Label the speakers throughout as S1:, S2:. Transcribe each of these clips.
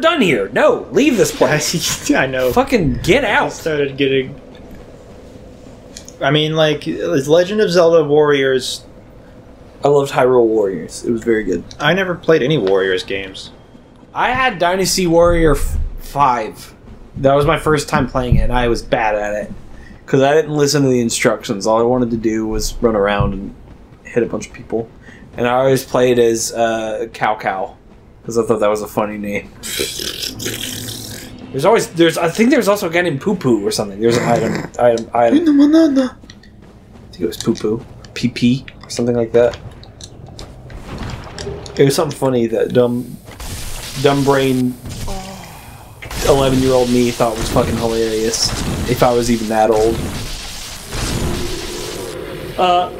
S1: done here. No, leave this place.
S2: I know.
S1: Fucking get
S2: I
S1: out.
S2: started getting. I mean, like, Legend of Zelda Warriors.
S1: I loved Hyrule Warriors. It was very good.
S2: I never played any Warriors games.
S1: I had Dynasty Warrior 5. That was my first time playing it, and I was bad at it. Because I didn't listen to the instructions. All I wanted to do was run around and hit a bunch of people. And I always played as uh, Cao Cao. Because I thought that was a funny name. There's always, there's, I think there's also a guy named Poo Poo or something. There's an item, item, item. I think it was Poo Poo. PP or something like that. It was something funny that dumb, dumb brain, eleven year old me thought was fucking hilarious. If I was even that old. Uh,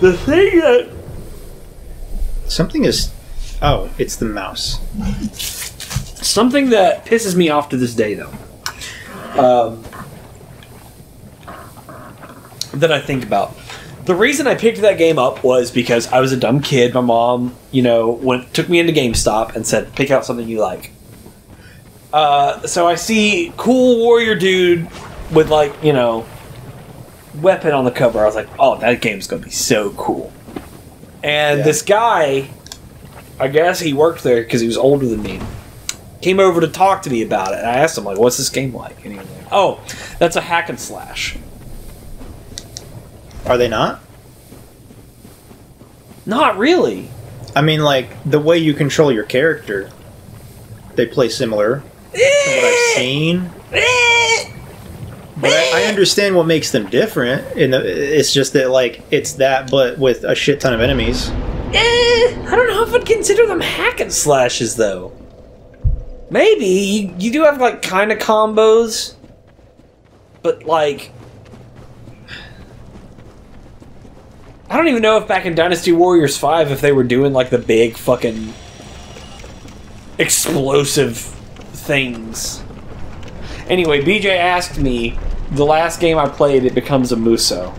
S1: the thing that
S2: Something is. Oh, it's the mouse.
S1: something that pisses me off to this day though. Um, that I think about. The reason I picked that game up was because I was a dumb kid. My mom, you know, went took me into GameStop and said, "Pick out something you like." Uh, so I see cool warrior dude with like you know weapon on the cover. I was like, "Oh, that game's gonna be so cool." And
S2: Yeah.
S1: this guy, I guess he worked there because he was older than me came over to talk to me about it. And I asked him, like, what's this game like? And he was like, oh, that's a hack and slash.
S2: Are they not?
S1: Not really.
S2: I mean, like, the way you control your character, they play similar to what I've seen. But I, I understand what makes them different. And it's just that, like, it's that, but with a shit ton of enemies.
S1: Eh, I don't know if I'd consider them hack and slashes, though. Maybe. You, you do have, like, kind of combos. But, like. I don't even know if back in Dynasty Warriors 5 if they were doing, like, the big fucking. explosive things. Anyway, BJ asked me the last game I played, it becomes a Musou.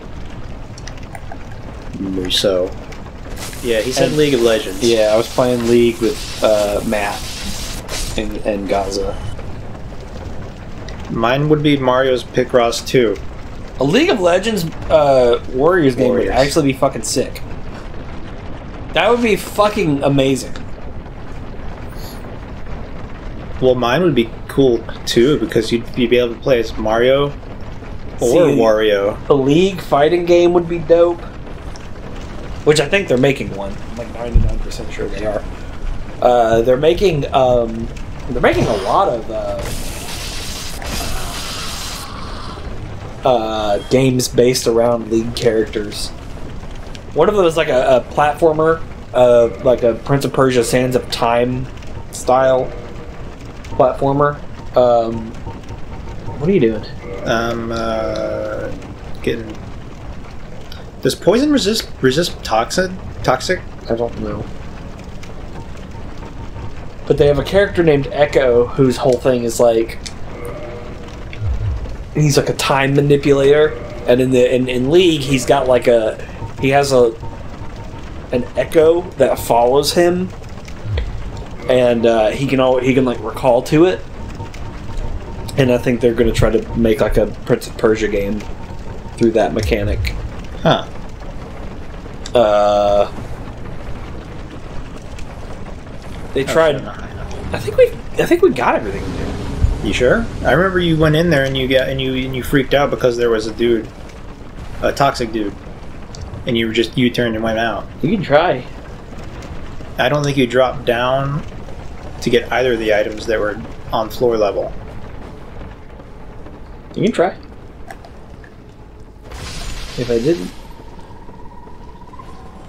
S2: Musou. Yeah, he said
S1: And-
S2: League of Legends.
S1: Yeah, I was playing League with uh, Matt and, and Gaza.
S2: Mine would be Mario's Picross 2.
S1: A League of Legends uh, Warriors game would actually be fucking sick. That would be fucking amazing.
S2: Well, mine would be cool too because you'd, you'd be able to play as Mario or
S1: See-
S2: Wario.
S1: A League fighting game would be dope. Which I think they're making one. I'm like 99% sure they are. Uh, they're making um, they're making a lot of uh, uh, games based around League characters. One of them is like a, a platformer, uh, like a Prince of Persia: Sands of Time style platformer. Um, what are you doing?
S2: Um, uh, getting. Does poison resist resist toxic? Toxic?
S1: I don't know. But they have a character named Ekko whose whole thing is like he's like a time manipulator and in the in, in League he's got like a he has a an echo that follows him and uh, he can all he can like recall to it and I think they're gonna try to make like a Prince of Persia game through that mechanic.
S2: Huh.
S1: Uh, they tried.
S2: Okay, not high enough.
S1: I think we. I think we got everything. There.
S2: You sure? I remember you went in there and you got and you and you freaked out because there was a dude, a toxic dude, and you were just you turned and went out.
S1: You can try.
S2: I don't think you dropped down to get either of the items that were on floor level.
S1: You can try. If I didn't,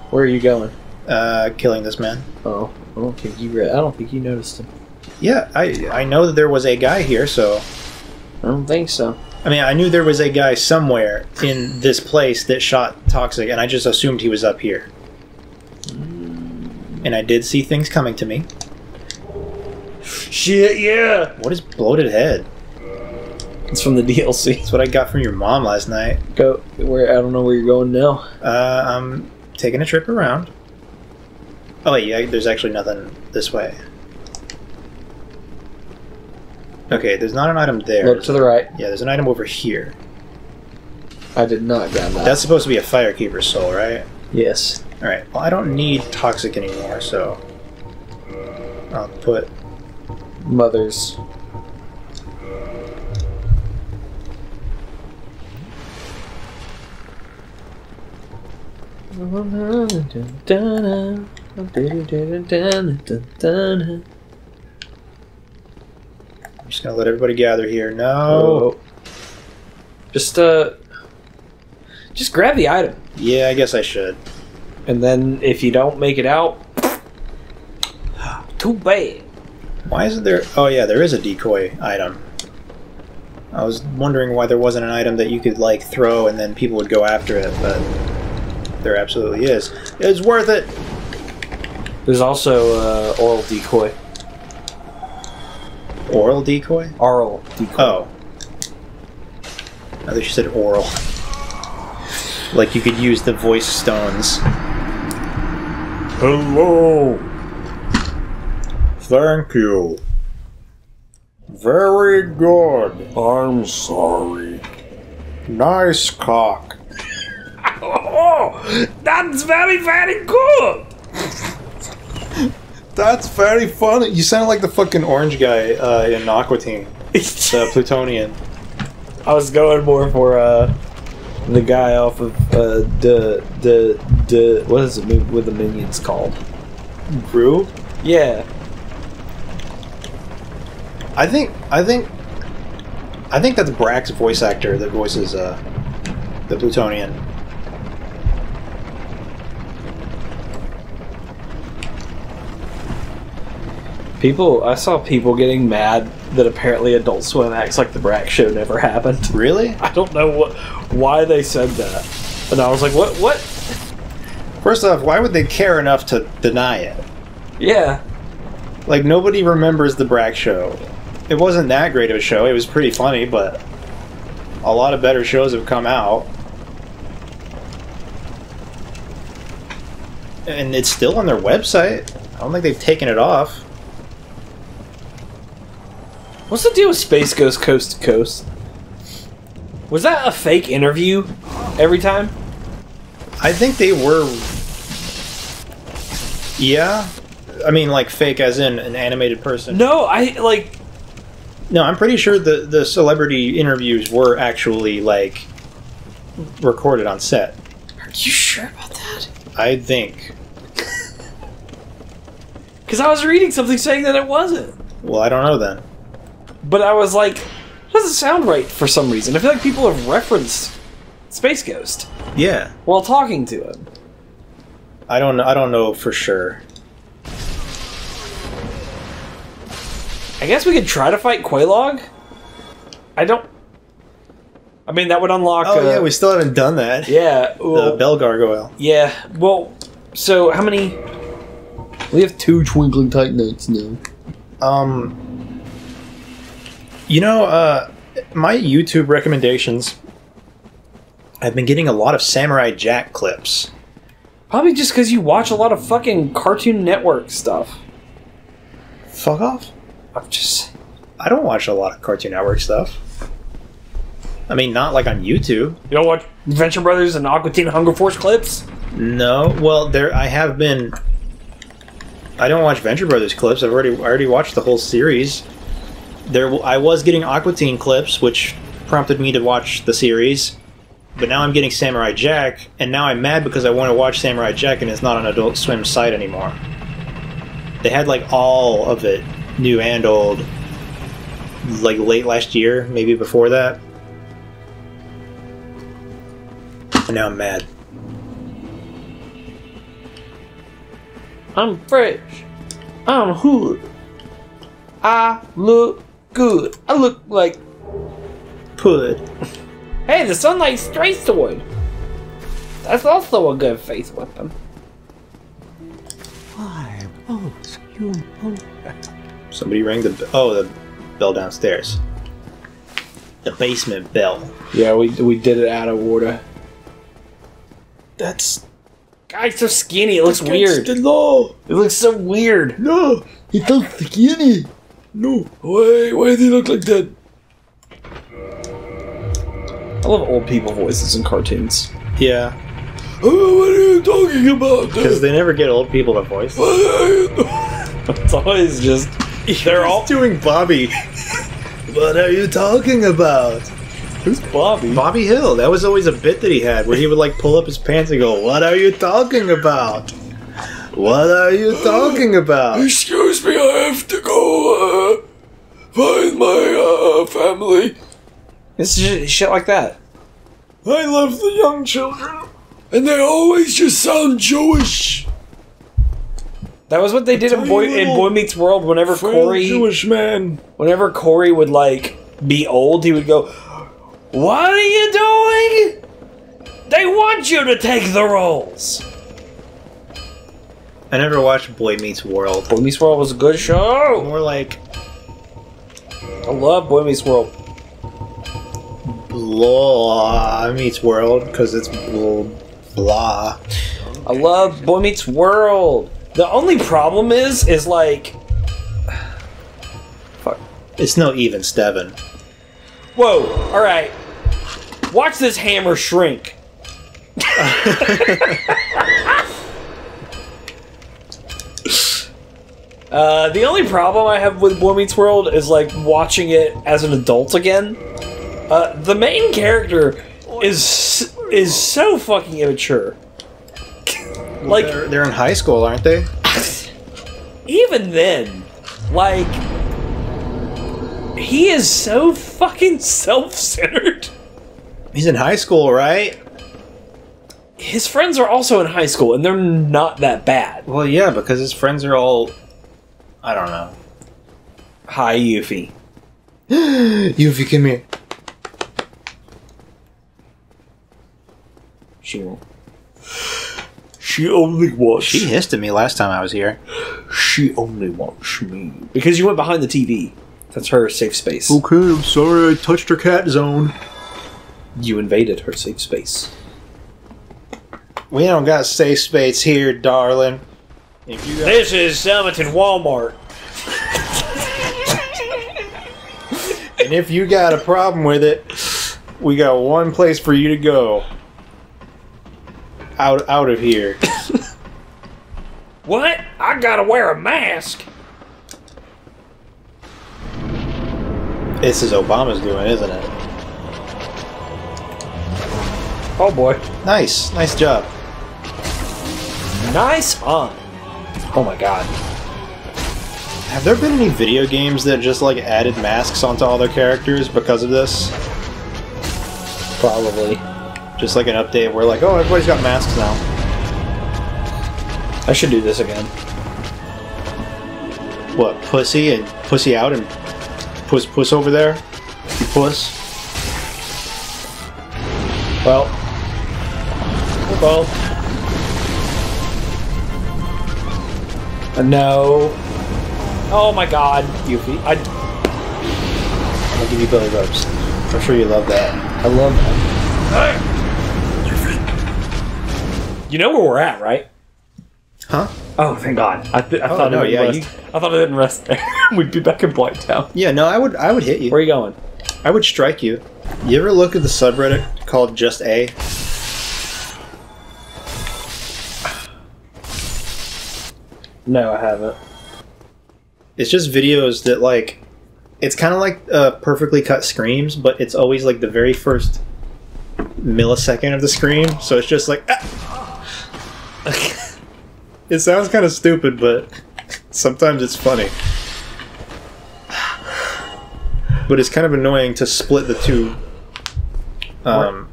S1: where are you going?
S2: Uh, killing this man.
S1: Oh, I don't think you. Re- I don't think you noticed him.
S2: Yeah, I I know that there was a guy here, so
S1: I don't think so.
S2: I mean I knew there was a guy somewhere in this place that shot toxic, and I just assumed he was up here. And I did see things coming to me.
S1: Shit, yeah.
S2: What is bloated head?
S1: It's from the DLC.
S2: That's what I got from your mom last night.
S1: Go where? I don't know where you're going now.
S2: Uh, I'm taking a trip around. Oh wait, yeah, there's actually nothing this way. Okay, there's not an item there.
S1: Look to the right.
S2: Yeah, there's an item over here.
S1: I did not grab that.
S2: That's supposed to be a Firekeeper soul, right?
S1: yes.
S2: Alright, well, I don't need Toxic anymore, so. I'll put.
S1: Mother's.
S2: I'm just gonna let everybody gather here. No!
S1: Oh. Just uh just grab the item.
S2: Yeah, I guess I should.
S1: And then if you don't make it out too bad.
S2: Why isn't there. Oh, yeah, there is a decoy item. I was wondering why there wasn't an item that you could, like, throw and then people would go after it, but there absolutely is. It's worth it!
S1: There's also uh aural decoy.
S2: Oral decoy?
S1: Oral decoy.
S2: Oh. I thought you said oral. Like you could use the voice stones.
S1: Hello.
S2: Thank you. Very good.
S1: I'm sorry.
S2: Nice cock.
S1: That's very, very good.
S2: That's very funny. You sound like the fucking orange guy uh, in Aqua Teen, the Plutonian.
S1: I was going more for uh, the guy off of uh, the the the what is it with the minions called?
S2: Brew?
S1: Yeah,
S2: I think. I think. I think that's Brak's voice actor that voices uh, the Plutonian.
S1: People. I saw people getting mad that apparently Adult Swim acts like the Brak Show never happened.
S2: Really?
S1: I don't know what why they said that, and I was like, what what?
S2: First off, why would they care enough to deny it?
S1: Yeah,
S2: Like nobody remembers the Brak show. It wasn't that great of a show. It was pretty funny, but a lot of better shows have come out. And it's still on their website. I don't think they've taken it off.
S1: What's the deal with Space Ghost Coast to Coast? Was that a fake interview every time?
S2: I think they were Yeah. I mean like fake as in an animated person.
S1: No, I like.
S2: No, I'm pretty sure the the celebrity interviews were actually like recorded on set.
S1: Are you sure about that?
S2: I think.
S1: Because I was reading something saying that it wasn't.
S2: Well, I don't know then.
S1: But I was like, it doesn't sound right for some reason. I feel like people have referenced Space Ghost
S2: Yeah.
S1: while talking to him.
S2: I don't know. I don't know for sure.
S1: I guess we could try to fight Quelaag. I don't. I mean, that would unlock.
S2: Oh
S1: uh,
S2: yeah, we still haven't done that.
S1: Yeah. Well,
S2: The bell gargoyle.
S1: yeah. Well, so how many? We have two Twinkling Titanites now.
S2: Um, you know, uh, my YouTube recommendations. I've been getting a lot of Samurai Jack clips.
S1: Probably just because you watch a lot of fucking Cartoon Network stuff.
S2: Fuck off.
S1: I'm just.
S2: I don't watch a lot of Cartoon Network stuff. I mean, not like on YouTube.
S1: You know what? Adventure Brothers and Aqua Teen Hunger Force clips?
S2: No. Well, there I have been. I don't watch Venture Brothers clips. I've already I already watched the whole series. There, I was getting Aqua Teen clips, which prompted me to watch the series. But now I'm getting Samurai Jack, and now I'm mad because I want to watch Samurai Jack, and it's not on Adult Swim site anymore. They had like all of it, new and old, like late last year, maybe before that. And now I'm mad.
S1: I'm fresh. I'm hood. I look good. I look like.
S2: Put.
S1: Hey, the Sunlight Straight Sword! That's also a good face weapon. Why?
S2: Oh, Somebody rang the oh the bell downstairs. The basement bell.
S1: Yeah, we, we did it out of order.
S2: That's
S1: Guy's so skinny, it looks weird.
S2: the law.
S1: It looks so weird.
S2: No, he's so skinny.
S1: No. Why? Why do they look like that? I love old people voices in cartoons.
S2: Yeah,
S1: Oh, what are you talking about?
S2: because they never get old people to voice.
S1: What are you It's always just they're all.
S2: doing Bobby. what are you talking about?
S1: Who's Bobby?
S2: Bobby Hill. That was always a bit that he had where he would like pull up his pants and go, "What are you talking about? What are you talking about?"
S1: Excuse me, I have to go uh, find my uh, family. It's just shit like that. I love the young children, and they always just sound Jewish. That was what they did in Boy in Boy Meets World. Whenever Cory,
S3: Jewish man.
S1: whenever Cory would like be old, he would go, "What are you doing? They want you to take the roles."
S2: I never watched Boy Meets World.
S1: Boy Meets World was a good show.
S2: More like
S1: I love Boy Meets World.
S2: blah meets World because it's blah.
S1: I love Boy Meets World. The only problem is, is like, fuck.
S2: It's no even Steven.
S1: Whoa! All right, watch this hammer shrink. uh, the only problem I have with Boy Meets World is like watching it as an adult again. Uh, the main character is is so fucking immature. like
S2: They're, they're in high school, aren't they?
S1: even then, like, he is so fucking self centered.
S2: He's in high school, right?
S1: His friends are also in high school, and they're not that bad.
S2: Well, yeah, because his friends are all. I don't know.
S1: Hi, Yuffie.
S2: Yuffie, come here.
S1: She won't. She only wants.
S2: She hissed at me last time I was here.
S1: She only wants me because you went behind the TV. That's her safe space.
S2: Okay, I'm sorry I touched her cat zone.
S1: You invaded her safe space.
S2: We don't got safe space here, darling. If you
S1: This is Selmerton Walmart.
S2: and if you got a problem with it, we got one place for you to go. Out out of here.
S1: What? I gotta wear a mask.
S2: this is Obama's doing, isn't it?
S1: Oh boy.
S2: Nice, nice job.
S1: Nice on. Oh my god.
S2: Have there been any video games that just like added masks onto all their characters because of this?
S1: Probably.
S2: Just like an update where like, oh, everybody's got masks now.
S1: I should do this again.
S2: What, pussy and pussy out and puss puss over there? You puss?
S1: Well. Well. No. Oh my god, Yuffie. I,
S2: I'm gonna give you belly rubs. I'm sure you love that.
S1: I love that. You know where we're at, right?
S2: Huh?
S1: Oh, thank God. I, th- I
S2: Oh,
S1: thought
S2: no,
S1: it didn't
S2: yeah,
S1: rest.
S2: you-
S1: I thought it didn't rest there. We'd be back in Blighttown.
S2: Yeah, no, I would I would hit you.
S1: Where are you going?
S2: I would strike you. You ever look at the subreddit called Just A?
S1: No, I haven't.
S2: It's just videos that like it's kind of like uh, perfectly cut screams, but it's always like the very first millisecond of the scream. So it's just like ah! it sounds kind of stupid, but sometimes it's funny. But it's kind of annoying to split the two. Um,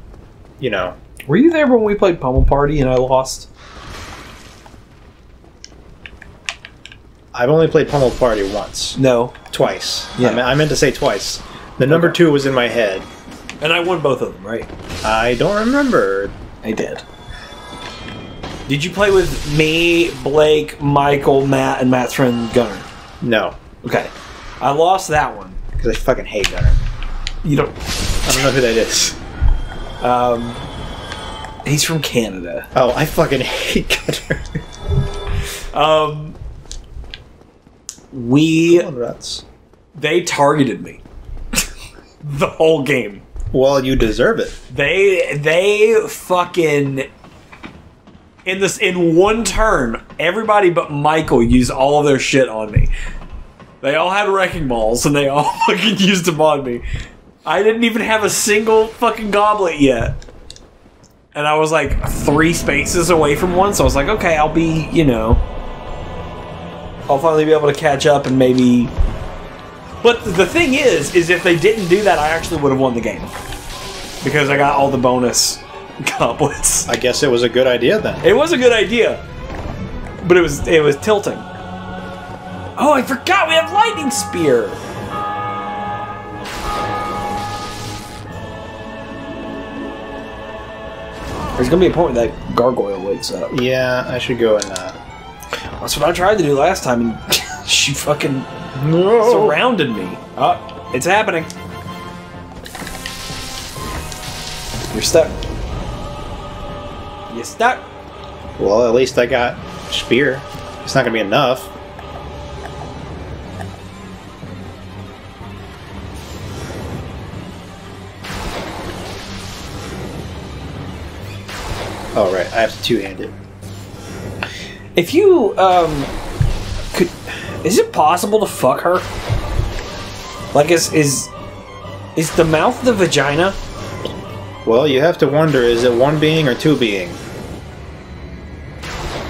S2: you know,
S1: Were you there when we played Pummel Party and I lost?
S2: I've only played Pummel Party once,
S1: No.
S2: twice.
S1: Yeah.
S2: I, me- I meant to say twice. The number
S1: Okay.
S2: two was in my head.
S1: And I won both of them, right?
S2: I don't remember.
S1: I did. Did you play with me, Blake, Michael, Matt, and Matt's friend Gunner?
S2: No,
S1: Okay. I lost that one.
S2: because I fucking hate Gunner.
S1: You don't.
S2: I don't know who that is.
S1: Um, he's from Canada.
S2: Oh, I fucking hate Gunner.
S1: Um, we
S2: on, Ruts.
S1: they targeted me the whole game.
S2: Well, you deserve it.
S1: They they fucking in this in one turn, everybody but Michael used all of their shit on me. They all had wrecking balls and they all fucking used them on me. I didn't even have a single fucking goblet yet. And I was like three spaces away from one, so I was like, okay, I'll be, you know. I'll finally be able to catch up and maybe. But the thing is, is if they didn't do that, I actually would have won the game. Because I got all the bonus goblets.
S2: I guess it was a good idea then.
S1: It was a good idea, but it was it was tilting. Oh, I forgot we have lightning spear. There's gonna be a point where that gargoyle wakes up.
S2: Yeah, I should go and. Uh...
S1: That's what I tried to do last time, and she fucking
S2: No.
S1: surrounded me. Oh, it's happening. You're stuck. You're stuck.
S2: Well, at least I got spear. It's not gonna be enough. Oh right, I have to two-hand it.
S1: If you um could is it possible to fuck her? Like is is is the mouth the vagina?
S2: Well, you have to wonder: is it one being or two being?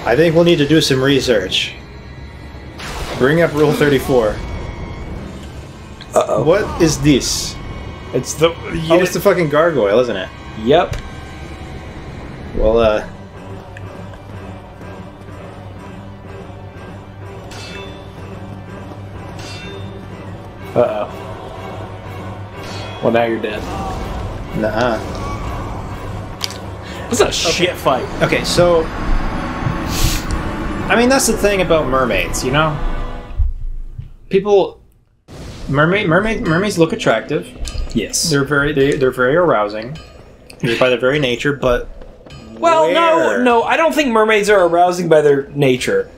S2: I think we'll need to do some research. Bring up Rule Thirty-Four.
S1: Uh-oh.
S2: What is this?
S1: It's the
S2: Oh, it's the fucking gargoyle, isn't it?
S1: Yep.
S2: Well, uh,
S1: Uh-oh. Well now you're dead.
S2: nah.
S1: This is a shit fight.
S2: Okay, so I mean that's the thing about mermaids, you know. People, mermaid, mermaid, mermaids look attractive.
S1: Yes.
S2: They're very, they, they're very arousing by their very nature. But
S1: well, no, no, I don't think mermaids are arousing by their nature.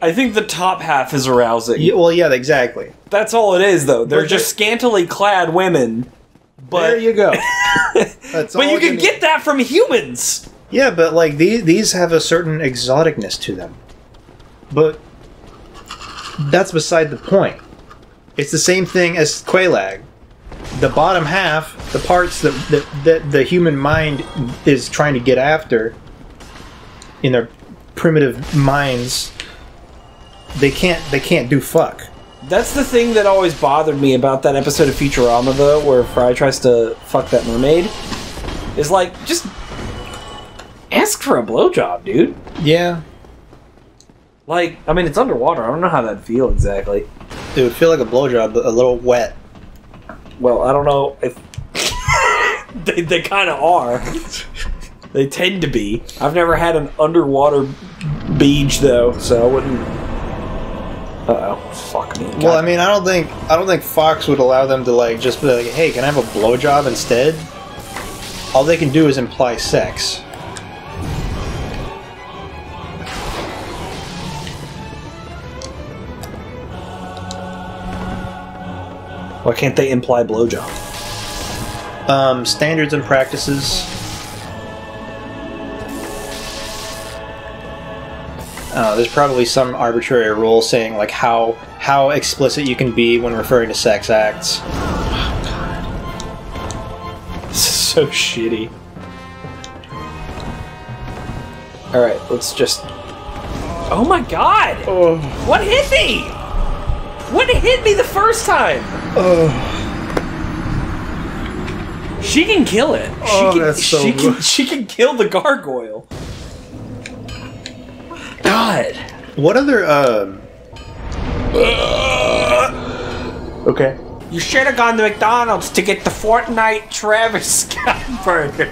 S1: I think the top half is arousing.
S2: yeah, well, yeah, exactly.
S1: That's all it is, though. They're
S2: But
S1: just scantily clad women. But
S2: there you go. That's
S1: but you can get that from humans.
S2: Yeah, but like these these have a certain exoticness to them. But that's beside the point. It's the same thing as Quelaag. The bottom half, the parts that, that, that the human mind is trying to get after in their primitive minds, they can't they can't do fuck.
S1: That's the thing that always bothered me about that episode of Futurama, though, where Fry tries to fuck that mermaid. Is like, just ask for a blowjob, dude.
S2: Yeah.
S1: Like, I mean, it's underwater. I don't know how that'd feel exactly.
S2: It would feel like a blowjob, but a little wet.
S1: Well, I don't know if they, they kind of are. they tend to be. I've never had an underwater beach though, so I wouldn't. Uh oh, fuck me.
S2: Well, I mean, I don't think I don't think Fox would allow them to like just be like, "Hey, can I have a blowjob instead?" All they can do is imply sex.
S1: why can't they imply blowjob?
S2: Um, standards and practices. Uh, there's probably some arbitrary rule saying like how how explicit you can be when referring to sex acts.
S1: Oh god, this is so shitty. All right, let's just. Oh my god!
S2: Oh,
S1: What hit me? What hit me the first time?
S2: oh,
S1: She can kill it. She
S2: Oh,
S1: can,
S2: that's so
S1: she can, she can kill the gargoyle. God.
S2: what other um?
S1: Okay. You should have gone to McDonald's to get the Fortnite Travis Scott burger.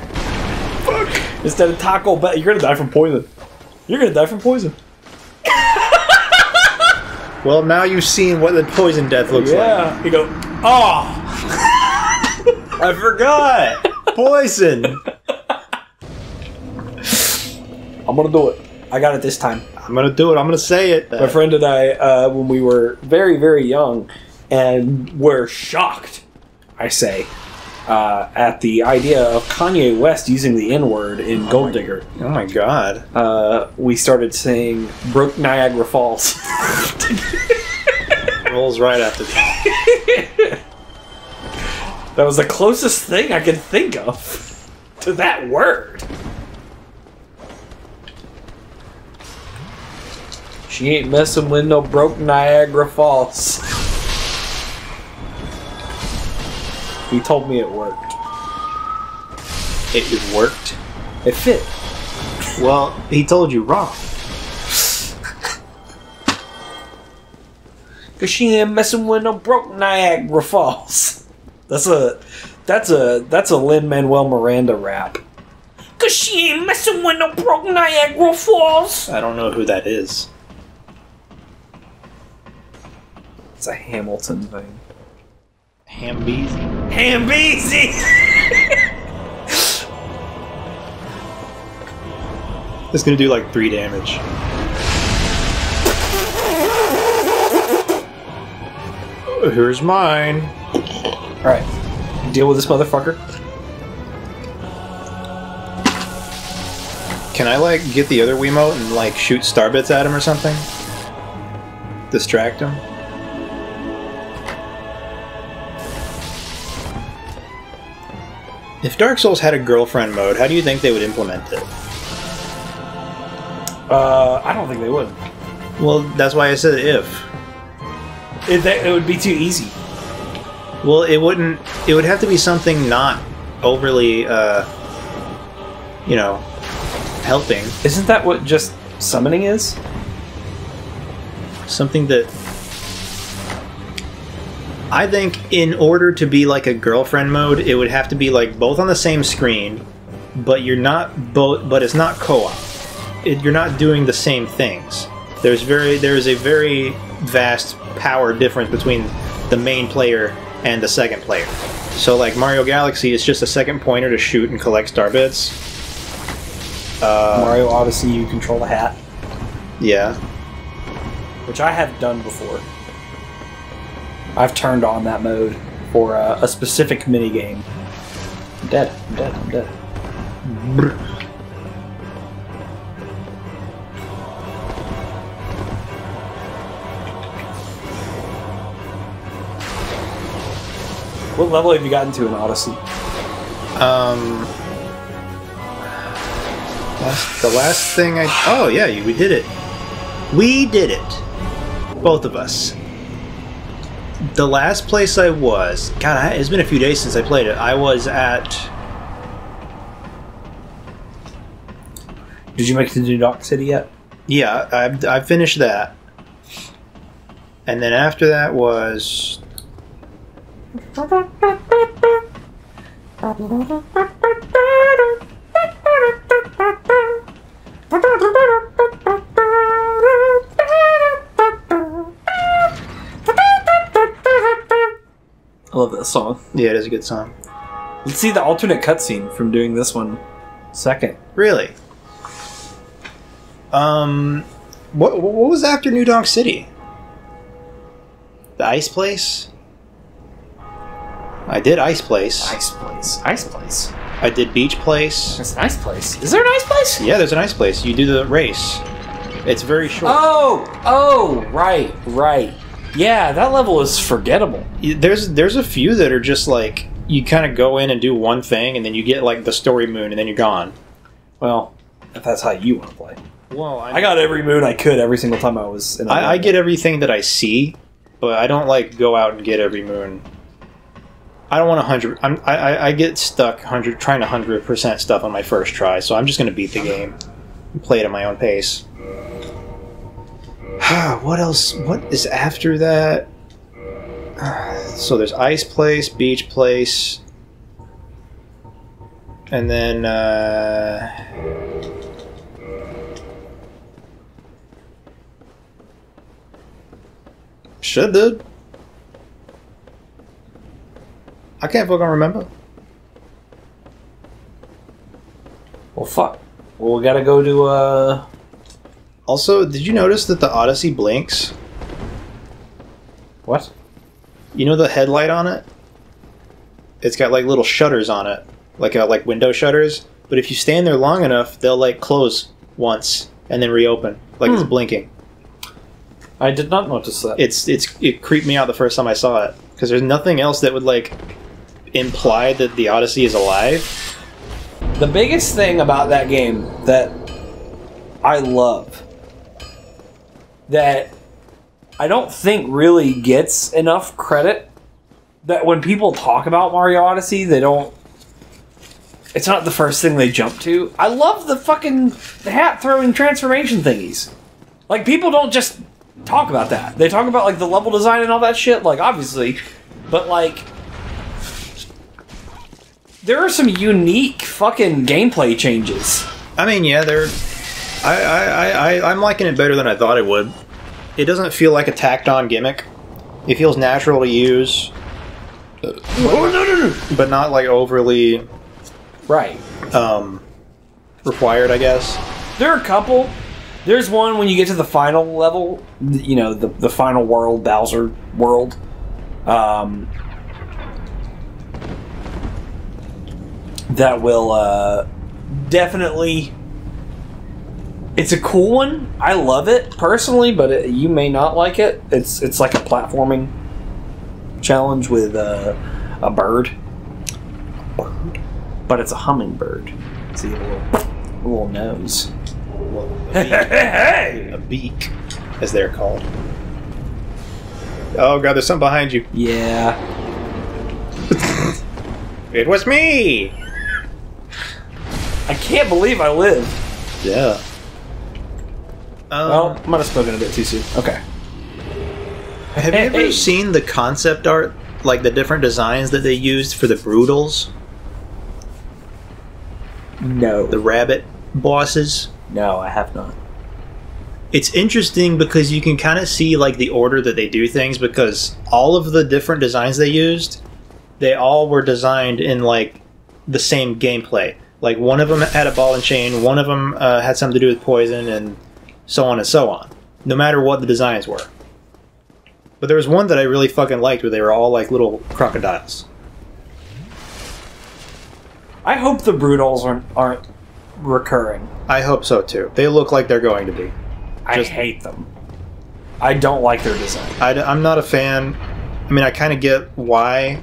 S1: Fuck. Instead of Taco Bell, you're gonna die from poison. You're gonna die from poison.
S2: Well, now you've seen what the poison death looks like.
S1: Yeah. You go. Oh.
S2: I forgot. Poison.
S1: I'm gonna do it. I got it this time.
S2: I'm gonna do it. I'm gonna say it.
S1: My friend and I, uh, when we were very, very young, and were shocked, I say, uh, at the idea of Kanye West using the N word in Gold Digger.
S2: Oh my god.
S1: Uh, we started saying "Broke Niagara Falls."
S2: Rolls right the top.
S1: that was the closest thing I could think of to that word. She ain't messing with no broke Niagara Falls. He told me it worked.
S2: It, it worked.
S1: It fit.
S2: Well, he told you wrong.
S1: Cause she ain't messing with no broke Niagara Falls. That's a that's a that's a Lin Manuel Miranda rap. Cause she ain't messing with no broke Niagara Falls.
S2: I don't know who that is.
S1: It's a Hamilton thing.
S2: Hambeezy.
S1: Hambeezy!
S2: It's gonna do like three damage. Here's mine.
S1: Alright. Deal with this motherfucker.
S2: Can I like get the other Wiimote and like shoot starbits at him or something? Distract him? If Dark Souls had a girlfriend mode, how do you think they would implement it?
S1: Uh, I don't think they would.
S2: Well, that's why I said if.
S1: It, that, it would be too easy.
S2: Well, it wouldn't. It would have to be something not overly, uh, you know, helping.
S1: Isn't that what just summoning is?
S2: Something that. I think in order to be like a girlfriend mode, it would have to be like both on the same screen, but you're not both. But it's not co-op. It, you're not doing the same things. There's very there is a very vast power difference between the main player and the second player. So like Mario Galaxy is just a second pointer to shoot and collect star bits. Uh,
S1: Mario Odyssey, you control the hat,
S2: yeah.
S1: which I have done before. I've turned on that mode for uh, a specific mini game. I'm dead. I'm dead. I'm dead. What level have you gotten to in Odyssey?
S2: Um, last, the last thing I oh yeah, we did it. We did it, both of us. The last place I was, God, I, it's been a few days since I played it. I was at
S1: Did you make it to New Donk City yet?
S2: yeah, I I finished that, and then after that was
S1: I love that song.
S2: yeah, it is a good song.
S1: Let's see the alternate cutscene from doing this one second.
S2: Really? Um, what what was after New Donk City? The ice place. I did ice place.
S1: Ice place. Ice place.
S2: I did beach place.
S1: That's an ice place. Is there an ice place?
S2: Yeah, there's an ice place. You do the race. It's very short.
S1: Oh, oh, right, right. Yeah, that level is forgettable.
S2: There's there's a few that are just like you kind of go in and do one thing, and then you get like the story moon, and then you're gone.
S1: Well, if that's how you want to play.
S2: Well,
S1: I got every moon I could every single time I was in. a
S2: I, I
S1: level.
S2: get everything that I see, but I don't like go out and get every moon. I don't want to hundred. I'm, I I- I get stuck hundred trying to hundred percent stuff on my first try, so I'm just gonna beat the game, and play it at my own pace. what else? What is after that? So there's ice place, beach place, and then. Uh, Should did. I can't fucking remember.
S1: Well, fuck. Well, we gotta go to. uh...
S2: Also, did you notice that the Odyssey blinks?
S1: What?
S2: You know the headlight on it? It's got like little shutters on it, like uh, like window shutters. But if you stand there long enough, they'll like close once and then reopen, like it's
S1: Hmm.
S2: blinking.
S1: I did not notice that.
S2: It's it's it creeped me out the first time I saw it because there's nothing else that would like imply that the Odyssey is alive.
S1: The biggest thing about that game that I love that I don't think really gets enough credit that when people talk about Mario Odyssey, they don't it's not the first thing they jump to. I love the fucking hat throwing transformation thingies. Like people don't just talk about that. They talk about like the level design and all that shit, like obviously, but like there are some unique fucking gameplay changes.
S2: I mean, yeah, they're. I, I, I, I'm liking it better than I thought it would. It doesn't feel like a tacked on gimmick. It feels natural to use,
S1: Oh no no no!
S2: but not like overly
S1: Right.
S2: um, required, I guess.
S1: There are a couple. There's one when you get to the final level, you know, the the final world, Bowser world. Um, that will uh, definitely. It's a cool one. I love it personally, but it, you may not like it. It's it's like a platforming challenge with uh, a bird. Bird, but it's a hummingbird. See a little, a little nose.
S2: A, beak,
S1: Hey!
S2: a beak, as they're called. Oh god, there's something behind you.
S1: Yeah.
S2: It was me.
S1: I can't believe I lived.
S2: Yeah. Um,
S1: Well, I might have spoken a bit too soon. Okay.
S2: have you ever
S1: hey.
S2: seen the concept art, like the different designs that they used for the Broodals?
S1: No.
S2: the rabbit bosses?
S1: no, I have not.
S2: It's interesting because you can kind of see like the order that they do things because all of the different designs they used, they all were designed in like the same gameplay. Like one of them had a ball and chain, one of them uh, had something to do with poison, and so on and so on. No matter what the designs were. But there was one that I really fucking liked where they were all like little crocodiles.
S1: I hope the Broodals aren't, aren't recurring.
S2: I hope so too. They look like they're going to be.
S1: I
S2: Just-
S1: hate them. I don't like their design.
S2: I, am not a fan. I mean, I kind of get why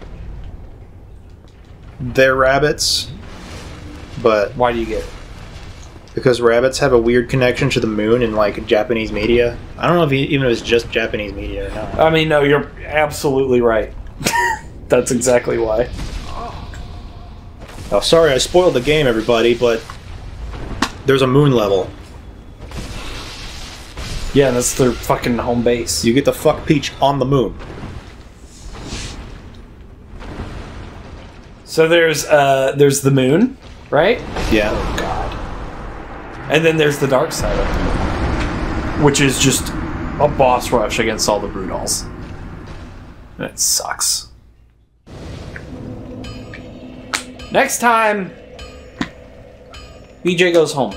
S2: they're rabbits, but
S1: Why do you get?
S2: Because rabbits have a weird connection to the moon in like Japanese media. I don't know if e- even if it's just Japanese media or not.
S1: I mean, no, you're absolutely right. That's exactly why.
S2: Oh, sorry, I spoiled the game, everybody, but there's a moon level.
S1: Yeah, that's their fucking home base.
S2: You get the fuck Peach on the moon.
S1: So there's uh there's the moon, right?
S2: Yeah.
S1: God. And then there's the dark side of the moon, which is just a boss rush against all the Broodals. And it sucks. Next time, BJ goes home.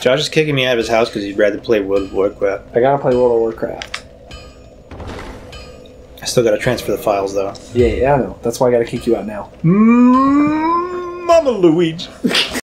S2: Josh is kicking me out of his house because he'd rather play World of Warcraft.
S1: I gotta play World of Warcraft.
S2: I still gotta transfer the files though.
S1: Yeah, yeah, I know. That's why I gotta kick you out now.
S2: Mm, Mama Luigi.